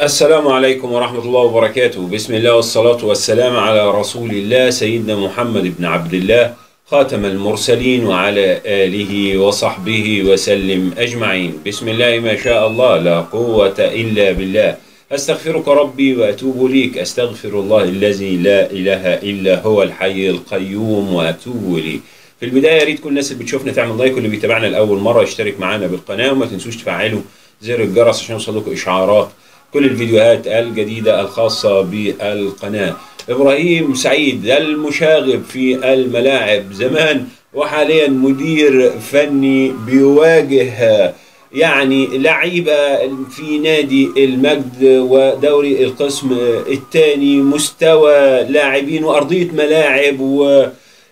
السلام عليكم ورحمة الله وبركاته. بسم الله والصلاة والسلام على رسول الله سيدنا محمد بن عبد الله خاتم المرسلين وعلى آله وصحبه وسلم أجمعين. بسم الله ما شاء الله لا قوة إلا بالله. أستغفرك ربي وأتوب ليك أستغفر الله الذي لا إله إلا هو الحي القيوم وأتوب ليه في البداية يا ريت كل الناس اللي بتشوفنا تعمل لايك واللي بيتابعنا لأول مرة يشترك معانا بالقناة وما تنسوش تفعلوا زر الجرس عشان يوصلكم إشعارات. كل الفيديوهات الجديدة الخاصة بالقناة. إبراهيم سعيد المشاغب في الملاعب زمان وحاليا مدير فني بيواجه يعني لعيبة في نادي المجد ودوري القسم الثاني مستوى لاعبين وأرضية ملاعب و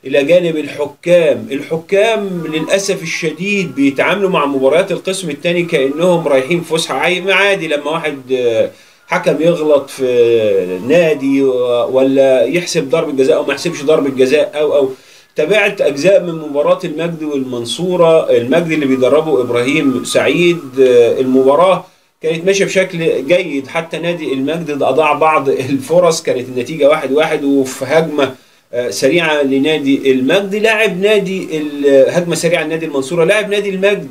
إلى جانب الحكام. الحكام للأسف الشديد بيتعاملوا مع مباريات القسم الثاني كأنهم رايحين فسحة. عادي لما واحد حكم يغلط في نادي ولا يحسب ضربة جزاء أو ما يحسبش ضربة جزاء أو أو تابعت أجزاء من مباراة المجد والمنصورة. المجد اللي بيدربه إبراهيم سعيد المباراة كانت ماشية بشكل جيد. حتى نادي المجد أضاع بعض الفرص. كانت النتيجة واحد واحد وفي هجمة سريعة لنادي المجد لاعب نادي هجمة سريعة لنادي المنصورة. لاعب نادي المجد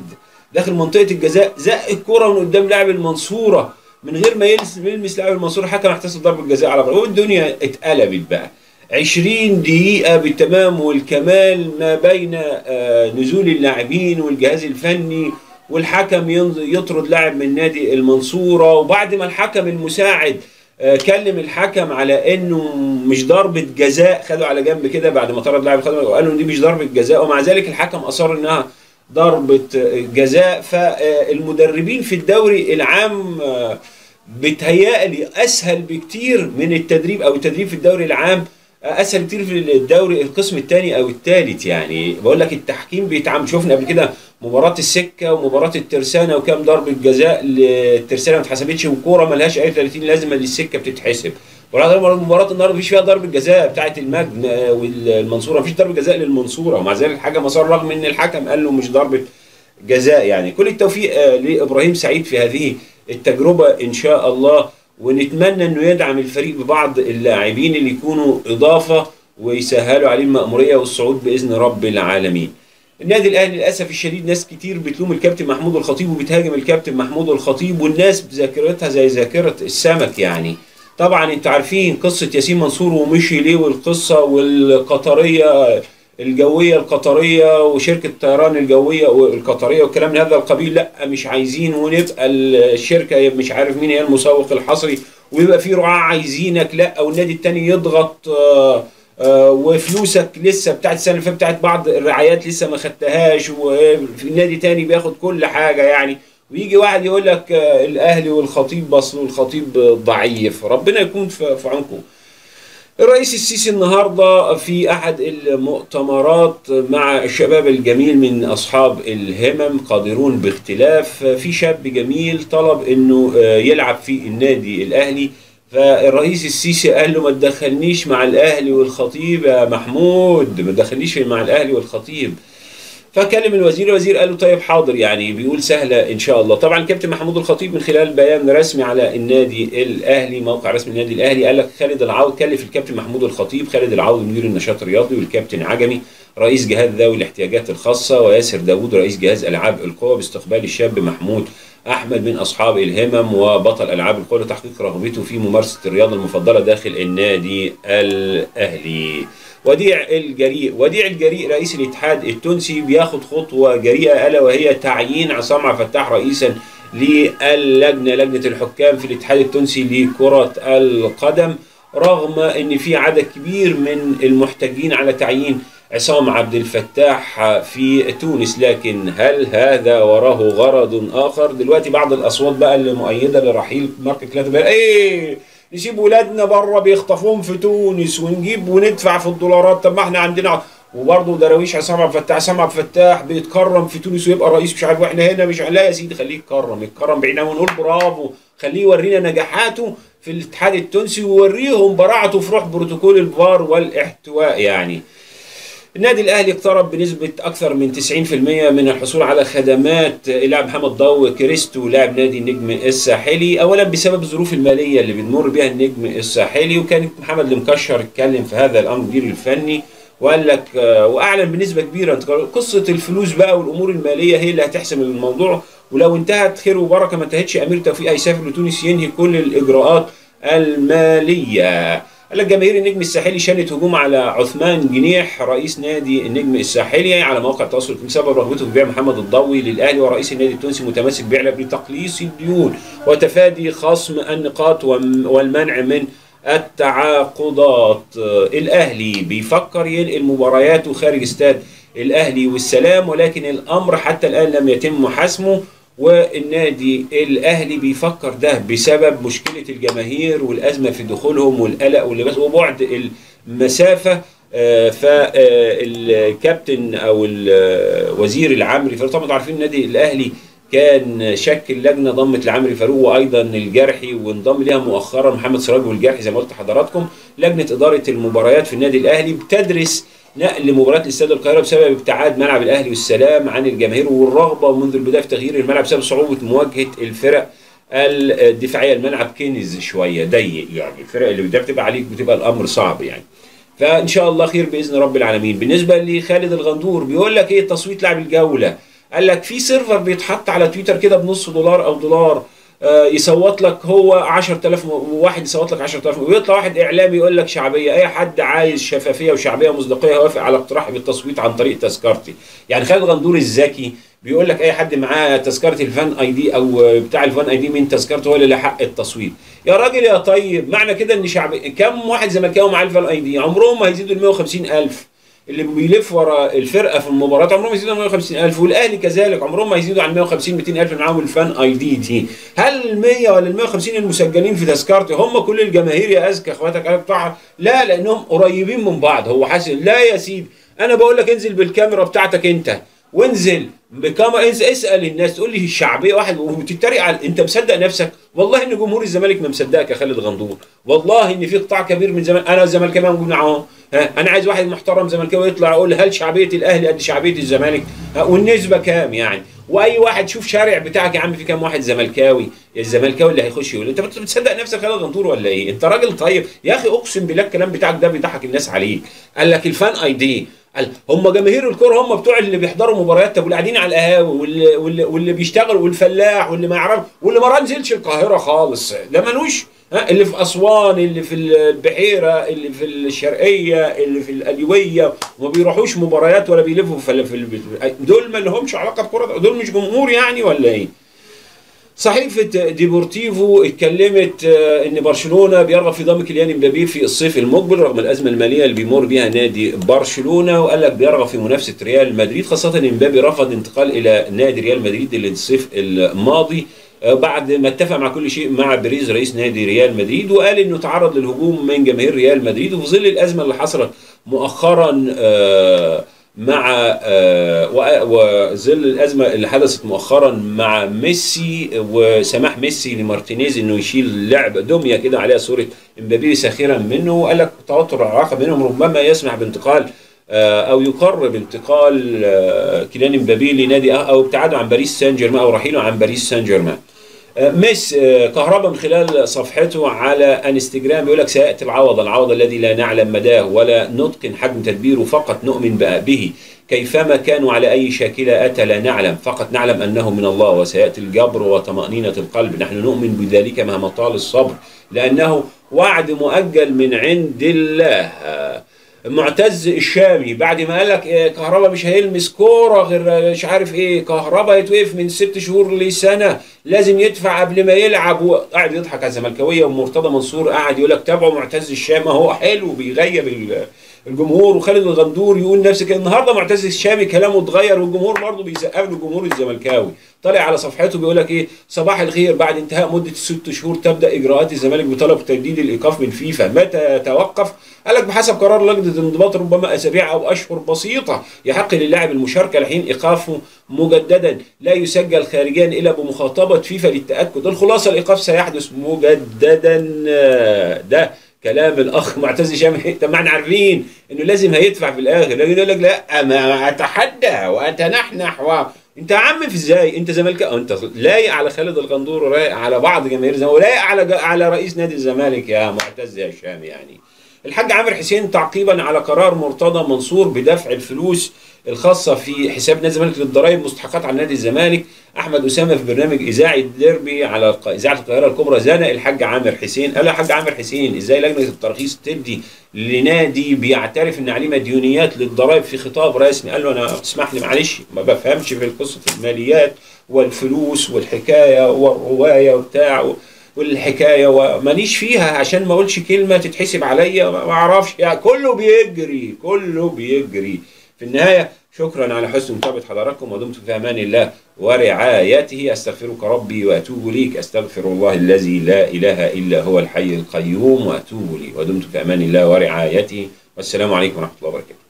داخل منطقة الجزاء زق الكرة من قدام لاعب المنصورة. من غير ما يلمس لاعب المنصورة حكم احتسب ضربة جزاء على بره والدنيا اتقلبت بقى. 20 دقيقة بالتمام والكمال ما بين نزول اللاعبين والجهاز الفني والحكم يطرد لاعب من نادي المنصورة. وبعد ما الحكم المساعد كلم الحكم على إنه مش ضربة جزاء. خدوا على جنب كده بعد ما طرد لاعب خدوا وقالوا إن دي مش ضربة جزاء. ومع ذلك الحكم أصر إنها ضربة جزاء. فالمدربين في الدوري العام بتهيألي أسهل بكتير من التدريب أو التدريب في الدوري العام أسهل كتير في الدوري القسم الثاني أو الثالث يعني. بقول لك التحكيم بيتعامل شفنا قبل كده مباراة السكة ومباراة الترسانة وكام ضربة جزاء للترسانه ما اتحسبتش وكورة ملهاش أي 30 لازمة للسكة بتتحسب. مباراه النهارده مفيش فيها ضربة جزاء بتاعه المجد والمنصورة مفيش ضربة جزاء للمنصورة. ومع ذلك الحكم أصر رغم إن الحكم قال له مش ضربة جزاء يعني. كل التوفيق لإبراهيم سعيد في هذه التجربة إن شاء الله. ونتمنى إنه يدعم الفريق ببعض اللاعبين اللي يكونوا إضافة ويسهلوا عليه المأمورية والصعود بإذن رب العالمين. النادي الأهلي للأسف الشديد ناس كتير بتلوم الكابتن محمود الخطيب وبتهاجم الكابتن محمود الخطيب والناس ذاكرتها زي ذاكرة السمك يعني. طبعا أنتوا عارفين قصة ياسين منصور ومشي ليه والقصة والقطرية الجوية القطرية وشركة الطيران الجوية والقطرية والكلام من هذا القبيل لأ مش عايزين ونبقى الشركة مش عارف مين هي المسوق الحصري ويبقى في رعاة عايزينك لأ أو النادي التاني يضغط آآ آآ وفلوسك لسه بتاعت السنة اللي بتاعت بعض الرعايات لسه ما خدتهاش وفي نادي تاني بياخد كل حاجة يعني. ويجي واحد يقول لك الأهلي والخطيب بصل والخطيب ضعيف ربنا يكون في عونكم. الرئيس السيسي النهارده في أحد المؤتمرات مع الشباب الجميل من أصحاب الهمم قادرون باختلاف. في شاب جميل طلب إنه يلعب في النادي الأهلي. فالرئيس السيسي قال له ما تدخلنيش مع الأهلي والخطيب يا محمود ما تدخلنيش مع الأهلي والخطيب. فكلم الوزير الوزير قال له طيب حاضر يعني بيقول سهلة إن شاء الله. طبعا كابتن محمود الخطيب من خلال بيان رسمي على النادي الأهلي موقع رسمي النادي الأهلي قال لك خالد العوض كلف الكابتن محمود الخطيب خالد العوض مدير النشاط الرياضي والكابتن عجمي رئيس جهاز ذوي الاحتياجات الخاصة وياسر داوود رئيس جهاز ألعاب القوى باستقبال الشاب محمود أحمد من أصحاب الهمم وبطل ألعاب القوى لتحقيق رغبته في ممارسة الرياضة المفضلة داخل النادي الأهلي. وديع الجريء وديع الجريء رئيس الاتحاد التونسي بياخد خطوة جريئة ألا وهي تعيين عصام عبد الفتاح رئيسا للجنة لجنة الحكام في الاتحاد التونسي لكرة القدم رغم إن في عدد كبير من المحتجين على تعيين عصام عبد الفتاح في تونس لكن هل هذا وراه غرض آخر؟ دلوقتي بعض الأصوات بقى اللي مؤيدة لرحيل مارك كلاتبر إيه! نسيب ولادنا بره بيخطفوهم في تونس ونجيب وندفع في الدولارات. طب ما إحنا عندنا وبرضه دراويش عصام عبد الفتاح عصام عبد الفتاح بيتكرم في تونس ويبقى رئيس مش عارف وإحنا هنا مش لا يا سيدي خليه يتكرم يتكرم بعيدنا ونقول برافو خليه يورينا نجاحاته في الاتحاد التونسي ويوريهم براعته في روح بروتوكول الفار والاحتواء يعني. النادي الأهلي اقترب بنسبة أكثر من 90% من الحصول على خدمات اللاعب محمد ضو كريستو لاعب نادي النجم الساحلي. اولا بسبب الظروف المالية اللي بنمر بها النجم الساحلي وكان محمد المكشر اتكلم في هذا الأمر الفني وقال لك وأعلن بنسبة كبيرة قصة الفلوس بقى والأمور المالية هي اللي هتحسم الموضوع. ولو انتهت خير وبركة ما انتهتش أمير توفيق هيسافر لتونس ينهي كل الإجراءات المالية. قال لك جماهير النجم الساحلي شنت هجوم على عثمان جنيح رئيس نادي النجم الساحلي على مواقع التواصل بسبب رغبته في بيع محمد الضوي للأهلي ورئيس النادي التونسي متمسك بيعلى بتقليص الديون وتفادي خصم النقاط والمنع من التعاقدات. الأهلي بيفكر ينقل مبارياته خارج استاد الأهلي والسلام ولكن الأمر حتى الآن لم يتم حسمه. والنادي الأهلي بيفكر ده بسبب مشكلة الجماهير والأزمة في دخولهم والقلق واللباس وبعد المسافة آه، فالكابتن أو وزير العمري طبعا عارفين النادي الأهلي كان شكل لجنة ضمت لعمري فاروق وأيضا الجرحي وانضم لها مؤخرا محمد سراج والجرحي زي ما قلت لحضراتكم لجنة إدارة المباريات في النادي الأهلي بتدرس نقل مباراه استاد القاهرة بسبب ابتعاد ملعب الأهلي والسلام عن الجماهير والرغبة منذ البداية في تغيير الملعب بسبب صعوبة مواجهة الفرق الدفاعية. الملعب كنز شوية ضيق يعني. الفرق اللي بتبقى عليك بتبقى الأمر صعب يعني. فإن شاء الله خير بإذن رب العالمين. بالنسبة لخالد الغندور بيقول لك إيه؟ تصويت لاعب الجولة. قال لك في سيرفر بيتحط على تويتر كده بنص دولار أو دولار. يصوت لك هو 10000 واحد يصوت لك 10000 ويطلع واحد إعلامي يقول لك شعبية أي حد عايز شفافية وشعبية ومصداقيه يوافق على اقتراحي بالتصويت عن طريق تذكرتي. يعني خالد غندور الذكي بيقول لك أي حد معاه تذكرة ال fan ID أو بتاع ال fan ID من تذكرته هو اللي له حق التصويت. يا راجل يا طيب معنى كده إن شعب كم واحد زملكاوي معاه ال fan ID؟ عمرهم ما هيزيدوا ال 150000 اللي بيلف ورا الفرقة في المباراة عمرهم ما يزيدوا عن 150000 والأهلي كذلك عمرهم ما يزيدوا عن 150 200000 معاهم ال fan ID دي. هل ال 100 ولا ال 150 المسجلين في تذكرتي هم كل الجماهير يا اذكى أخواتك قال لا لأنهم قريبين من بعض هو حاسس لا يا سيدي. أنا بقول لك انزل بالكاميرا بتاعتك أنت. وانزل. بكاميرا اسأل الناس تقول لي الشعبيه واحد وتتريق على أنت مصدق نفسك؟ والله إن جمهور الزمالك ما مصدقك يا خالد غندور. والله إن في قطاع كبير من زمان أنا الزمالكاوي موجود معاهم. أنا عايز واحد محترم زملكاوي يطلع يقول هل شعبية الأهلي قد شعبية الزمالك؟ والنسبة كام يعني؟ وأي واحد شوف شارع بتاعك يا عم في كام واحد زملكاوي. الزملكاوي اللي هيخش يقول أنت بتصدق نفسك خالد غندور ولا إيه؟ أنت راجل طيب. يا أخي أقسم بالله الكلام بتاعك ده بيضحك الناس عليك. قال لك الفان أي دي. هم جماهير الكوره هم بتوع اللي بيحضروا مباريات طب واللي قاعدين على القهاوي واللي, واللي, واللي بيشتغلوا والفلاح واللي ما يعرف واللي ما نزلش القاهرة خالص ده ملوش اللي في أسوان اللي في البحيرة اللي في الشرقية اللي في الاليويه وما بيروحوش مباريات ولا بيلفوا في دول ما لهمش علاقة بكرة دول مش جمهور يعني ولا إيه؟ صحيفة ديبورتيفو اتكلمت آه، إن برشلونة بيرغب في ضم كيليان امبابي في الصيف المقبل رغم الأزمة المالية اللي بيمر بها نادي برشلونة وقال لك بيرغب في منافسة ريال مدريد خاصة إن امبابي رفض انتقال إلى نادي ريال مدريد الصيف الماضي. آه، بعد ما اتفق مع كل شيء مع بريز رئيس نادي ريال مدريد وقال إنه تعرض للهجوم من جماهير ريال مدريد وفي ظل الأزمة اللي حصلت مؤخرا آه، مع آه، وظل الأزمة اللي حدثت مؤخرا مع ميسي وسماح ميسي لمارتينيز إنه يشيل لعب دميه كده عليها صورة إمبابي ساخرا منه. وقال لك توتر العلاقه بينهم ربما يسمح بانتقال أو يقر بانتقال كيليان إمبابي لنادي أو ابتعاده عن باريس سان جيرمان أو رحيله عن باريس سان جيرمان. ميس آه، كهربا من خلال صفحته على انستجرام بيقول لك سيأتي العوض العوض الذي لا نعلم مداه ولا نتقن حجم تدبيره فقط نؤمن به. كيفما كانوا على أي شاكلة أتى لا نعلم. فقط نعلم أنه من الله وسيأتي الجبر وطمأنينة القلب. نحن نؤمن بذلك مهما طال الصبر لأنه وعد مؤجل من عند الله. معتز الشامي. بعد ما قال لك إيه كهربا مش هيلمس كورة غير مش عارف إيه. كهربا يتوقف من ست شهور لسنة. لازم يدفع قبل ما يلعب. وقاعد يضحك على الزملكاوية. ومرتضى منصور قاعد يقول لك تابعوا معتز الشامي هو حلو بيغيب الجمهور وخالد الغندور يقول نفسك النهارده معتز الشامي كلامه اتغير والجمهور برضه بيسقف له الجمهور الزملكاوي. طالع على صفحته بيقول لك إيه؟ صباح الخير بعد انتهاء مدة الست شهور تبدأ إجراءات الزمالك بطلب تجديد الإيقاف من فيفا. متى يتوقف قال لك بحسب قرار لجنة الانضباط ربما أسابيع أو أشهر بسيطة يحق للاعب المشاركة لحين إيقافه مجددا. لا يسجل خارجيا إلا بمخاطبة فيفا للتأكد. الخلاصة الإيقاف سيحدث مجددا. ده كلام الأخ معتز شامي طب ما إحنا عارفين إنه لازم هيدفع في الآخر. لكن يقول لك لا ما أتحدى وأتنحنح و... أنت يا عم في إزاي؟ أنت زملكاوي أنت لايق على خالد الغندور ولايق على بعض جماهير الزمالك ولايق على على رئيس نادي الزمالك يا معتز هشام يعني. الحاج عامر حسين تعقيبا على قرار مرتضى منصور بدفع الفلوس الخاصة في حساب نادي الزمالك للضرائب مستحقات على نادي الزمالك. أحمد أسامة في برنامج إذاعي الديربي على إذاعة القاهرة الكبرى زنق الحاج عامر حسين. قال يا حاج عامر حسين إزاي لجنة الترخيص تدي لنادي بيعترف إن عليه مديونيات للضرائب في خطاب رسمي؟ قال له أنا تسمح لي معلش ما بفهمش في قصة الماليات والفلوس والحكاية والرواية وبتاع. والحكاية ومانيش فيها عشان ما اقولش كلمة تتحسب عليا ما أعرفش. يعني كله بيجري كله بيجري. في النهاية شكرا على حسن متابعة حضراتكم ودمتم في أمان الله ورعايته. أستغفرك ربي وأتوب إليك. أستغفر الله الذي لا إله إلا هو الحي القيوم وأتوب إليه. ودمتم في أمان الله ورعايته. والسلام عليكم ورحمة الله وبركاته.